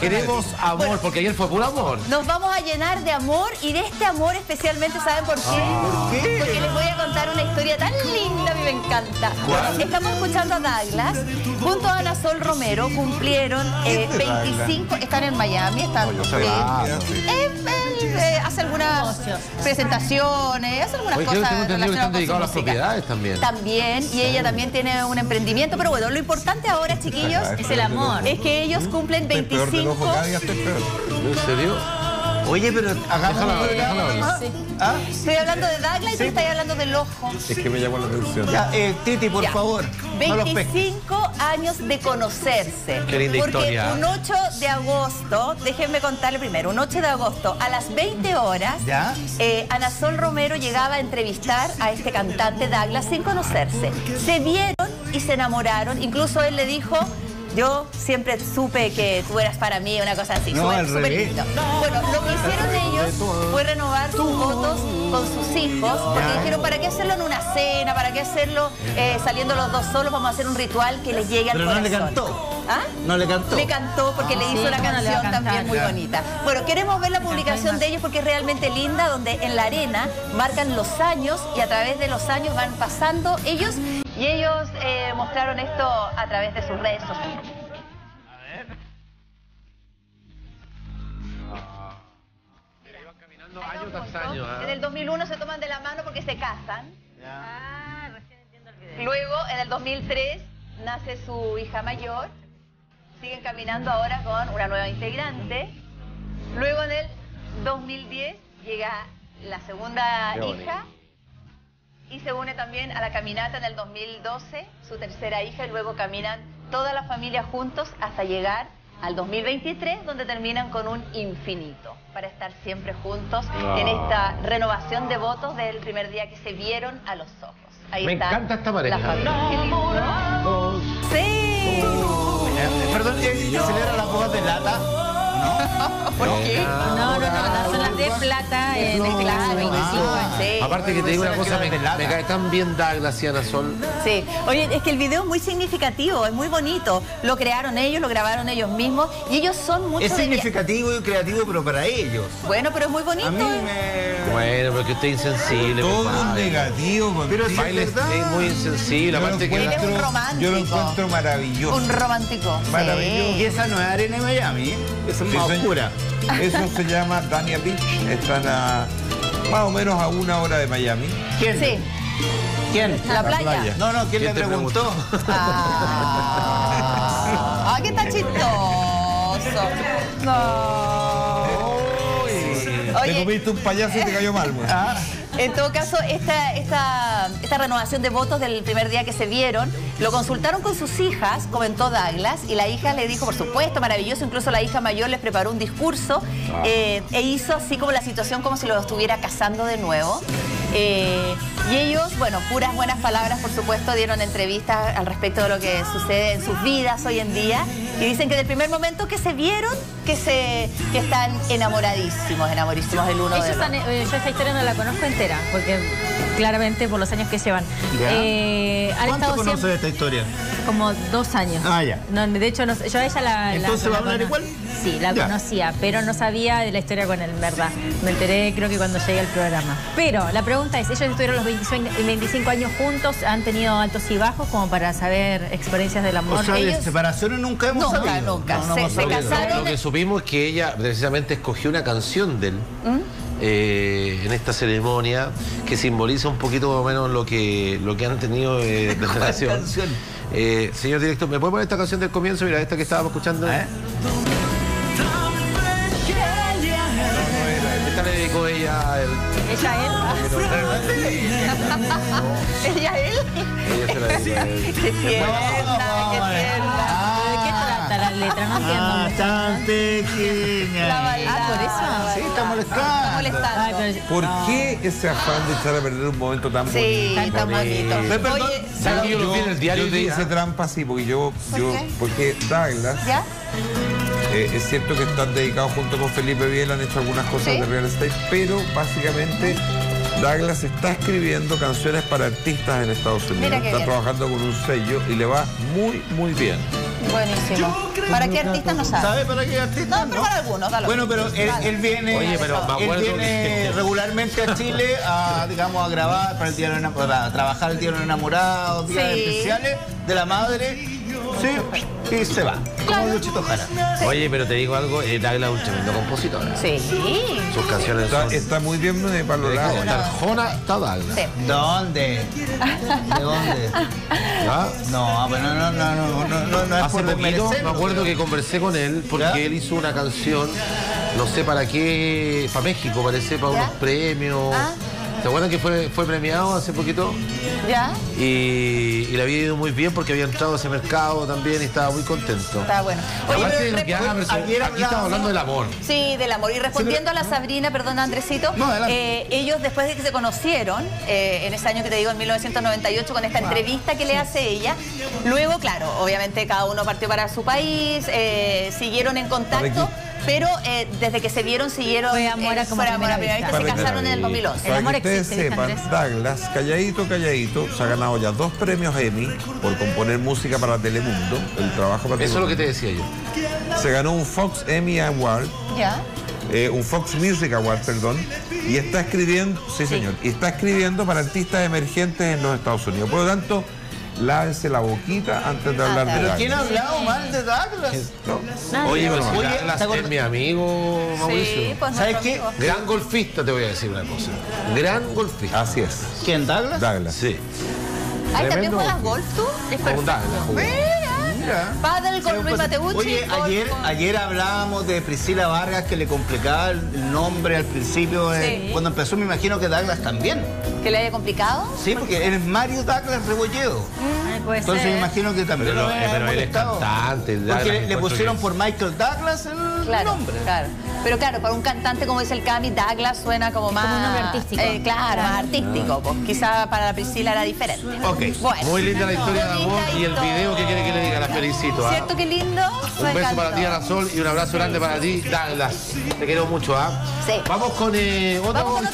Queremos amor, porque ayer fue puro amor. Nos vamos a llenar de amor y de este amor especialmente, ¿saben por qué? ¿Por qué? Porque les voy a contar una historia tan linda, a mí me encanta. Estamos escuchando a Douglas, junto a Ana Sol Romero, cumplieron eh, ¿Quién es Douglas? 25, están en Miami, están... yo eh, ah, sí. eh, eh, hace algunas presentaciones, hace algunas Oye, creo que cosas tengo entendido que están relacionadas con su dedicados a las música. propiedades también. También, y ella también tiene un emprendimiento, pero bueno, lo importante ahora, chiquillos, Es el amor. es que ellos cumplen peor del 25 ojo, cada día estoy peor. ¿En serio? Oye, pero Déjala, hablar. ¿Ah? Estoy hablando de Douglas y tú estás hablando del ojo. Es que me llamó la atención. Ya, eh, Titi, por Ya. favor, no los pesques. 25 años de conocerse. Qué linda Porque historia. un 8 de agosto, déjenme contarle primero, un 8 de agosto a las 20 horas, ¿Ya? eh, Ana Sol Romero llegaba a entrevistar a este cantante Douglas sin conocerse. Se vieron y se enamoraron. Incluso él le dijo. Yo siempre supe que tú eras para mí, una cosa así. No, súper- al súper revés. lindo. Bueno, lo que hicieron ellos fue renovar sus votos con sus hijos, porque dijeron, ¿para qué hacerlo en una cena? ¿Para qué hacerlo eh, saliendo los dos solos? Vamos a hacer un ritual que les llegue al Pero no corazón. le cantó. ¿Ah? No le cantó. Le cantó porque le hizo sí, una ¿cómo no canción cantar? también muy bonita. Bueno, queremos ver la publicación de ellos porque es realmente linda, donde en la arena marcan los años y a través de los años van pasando ellos y ellos eh, mostraron esto a través de sus redes sociales. Caminando años tras años. ¿ah? En el 2001 se toman de la mano porque se casan. Ah, recién entiendo el video. Luego, en el 2003, nace su hija mayor. Siguen caminando ahora con una nueva integrante. Luego, en el 2010, llega la segunda hija. Y se une también a la caminata en el 2012, su tercera hija. Y luego caminan toda la familia juntos hasta llegar al 2023, donde terminan con un infinito. Para estar siempre juntos en Ah. esta renovación de votos del primer día que se vieron a los ojos. Ahí Me está encanta esta pareja. la familia. Qué lindo. Sí. Perdón, eh, ¿celebra la bodas de lata? ¿Por qué? No, no, no, no, las de plata en este caso, 25 años. Sí. Aparte que te digo una cosa, me, me cae tan bien Douglas y Ana Sol. Sí. Oye, es que el video es muy significativo, es muy bonito. Lo crearon ellos, lo grabaron ellos mismos y ellos son mucho Es de significativo y creativo, pero para ellos. Bueno, pero es muy bonito. A mí me... Bueno, pero que usted es insensible. Todo un negativo Pero si Baile es verdad. es muy insensible. Yo lo Aparte que... Él es un encuentro- romántico. Yo lo encuentro maravilloso. Un romántico. sí. Maravilloso. Y esa no es arena de Miami, ¿eh? esa es Sí, más señor. oscura. Eso se llama Dania Beach. Están a más o menos a una hora de Miami. ¿Quién? Sí, ¿Quién? la playa. No, no, ¿quién, ¿Quién le te preguntó? Ah, ah, qué tan chistoso. No. Te Oye, comiste un payaso y te cayó mal. güey. Ah, En todo caso, esta, esta, esta renovación de votos del primer día que se vieron, lo consultaron con sus hijas, comentó Douglas, y la hija le dijo, por supuesto, maravilloso, incluso la hija mayor les preparó un discurso eh, e hizo así como la situación como si lo estuviera casando de nuevo. Eh, y ellos, bueno, puras buenas palabras, por supuesto, dieron entrevistas al respecto de lo que sucede en sus vidas hoy en día. Y dicen que del primer momento que se vieron, que, se, que están enamoradísimos, enamoradísimos el uno Ellos del otro. eh, yo esa historia no la conozco entera, porque claramente por los años que llevan. Eh, han ¿Cuánto estado conoces esta historia? como dos años. Ah, ya. No, de hecho, no yo a ella la... la- ¿Entonces va a la hablar igual? Sí, la Ya. conocía, pero no sabía de la historia con él, en verdad. Me enteré creo que cuando llegué al programa. Pero la pregunta es, ellos estuvieron los 25, 25 años juntos, han tenido altos y bajos como para saber experiencias del amor. O sea, de ellos- separaciones nunca hemos Nunca, sabido. nunca. No, no Se- hemos se sabido. casaron. Lo que supimos es que ella precisamente escogió una canción de él ¿Mm? eh, en esta ceremonia que simboliza un poquito más o menos lo que, lo que han tenido eh, de relación. canción? Eh, señor director, ¿me puede poner esta canción del comienzo? Mira, esta que estábamos escuchando. Ella, él. Ella, él. Ella se la. Qué tierna, qué tierna. ¿De qué trata la letra? No entiendo. Ah, mucho. tan pequeña. La maldad. Ah, por eso. Sí, está molestando. Está molestando. pero- ¿Por qué ese afán de echar a perder un momento tan Sí, bonito? tan bonito. Pero, perdón, Oye, ¿Sabes que yo lo vi en el diario yo te hice trampa así, porque yo, ¿Por yo qué? porque Douglas, ¿ya? Eh, es cierto que están dedicados junto con Felipe Biel, han hecho algunas cosas Sí. de real estate, pero básicamente Douglas está escribiendo canciones para artistas en Estados Unidos. Mira qué está bien. trabajando con un sello y le va muy, muy bien. Buenísimo. ¿Para qué artistas no sabes? ¿Sabe para qué artista? No, pero para algunos, da lo Bueno, pero él, viene, Oye, pero me él acuerdo viene que- regularmente a Chile a, digamos, a grabar para el día de trabajar el día de los enamorados, días Sí. especiales de la madre. Sí, y se va. Como Luchito Jara. Oye, pero te digo algo, eh, Douglas es un tremendo compositor. Sí. Sus canciones Está, son... está muy bien eh, valorado. Está Arjona, está Douglas. Sí. ¿Dónde? ¿De dónde? ¿Ya? No, pero no, no, no, no, no, no, no es Hace por poquito me acuerdo que conversé con él porque ¿Ya? él hizo una canción, no sé para qué, para México parece, para ¿Ya? unos premios. Ah. ¿Te acuerdas que fue, fue premiado hace poquito? ¿Ya? Y, y le había ido muy bien porque había entrado a ese mercado también y estaba muy contento. Está bueno. Oye, Aparte pero de lo que respo- haga, pero ayer aquí estamos hablando del amor. Sí, del amor. Y respondiendo a la Sabrina, perdón, Andresito, No, eh, ellos después de que se conocieron, eh, en ese año que te digo, en 1998, con esta entrevista que le hace ella, luego, claro, obviamente cada uno partió para su país, eh, siguieron en contacto, pero eh, desde que se vieron siguieron... Fue amor a eh, como fue amor a primera primera vista, se casaron en el 2011. El amor que ustedes existe, sepan. Douglas, calladito, calladito, se ha ganado ya dos premios Emmy por componer música para Telemundo, el trabajo para Eso es lo que te decía yo. Se ganó un Fox Emmy Award, ¿Ya? eh, un Fox Music Award, perdón, y está escribiendo, sí señor, y está escribiendo para artistas emergentes en los Estados Unidos. Por lo tanto, lávense la boquita antes de Ah, hablar de claro. ¿Pero quién ha hablado mal de Douglas? No. Oye, pero Oye, Douglas es mi amigo, Mauricio. Sí, pues ¿Sabes qué? amigo. Gran golfista, te voy a decir una cosa. Gran golfista. Así es, ¿Quién, Douglas? Douglas. Sí. Ay, ¿también juegas golf tú? Es Con. Douglas. Mira. Padel con Luis Mateucci. Oye, ayer, con- ayer hablábamos de Priscila Vargas que le complicaba el nombre al principio. eh, Sí. Cuando empezó me imagino que Douglas también. ¿Que le haya complicado? Sí, porque eres Mario Douglas Rebolledo. Puede Entonces ser. me imagino que también Pero, lo eh, pero él es cantante, Douglas Porque le, pusieron por Michael Douglas el Claro, nombre. claro. Pero claro, para un cantante como dice el Cami, Douglas suena como más... un nombre artístico. eh, claro, más artístico. pues, quizá para la Priscila era diferente. Ok. Bueno. Muy linda la historia de amor y el video que quiere que le diga, la felicito. ¿ah? ¿Cierto que lindo? Un beso para ti, Arasol, y un abrazo grande para ti, Douglas. Te quiero mucho, ¿ah? Sí. Vamos con eh, otra Vamos con